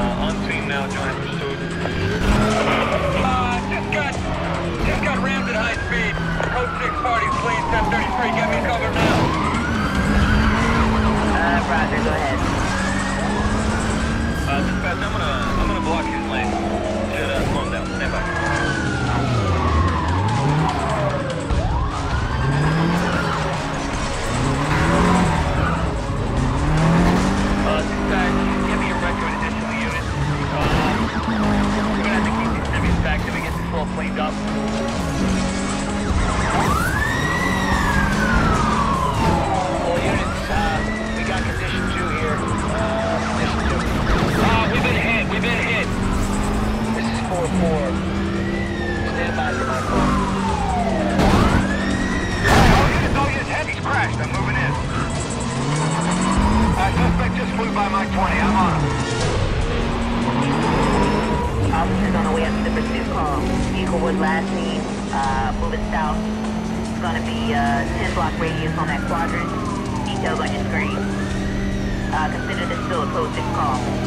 on scene now, joining pursuit. all cleaned up. All units, uh, we got condition two here. Uh, condition two. Uh, we've been hit, we've been hit. This is 4-4. Stand by for my call. Units. I'm moving in. Uh, suspect just flew by Mike 20. I'm on him. Officers on services call. Vehicle was last seen uh, moving south. It's going to be uh, 10 block radius on that quadrant. Details on your screen. Uh, consider this still a code call.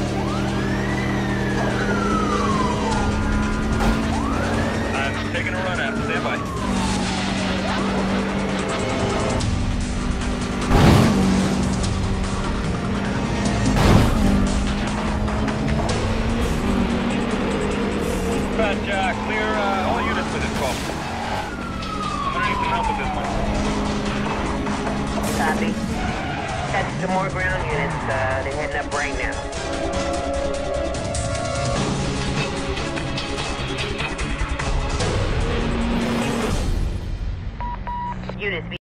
Dispatch, uh, clear uh, all units for this call. I'm gonna need some help with this one. Copy. Catch some more ground units, uh, they're heading up right now. Units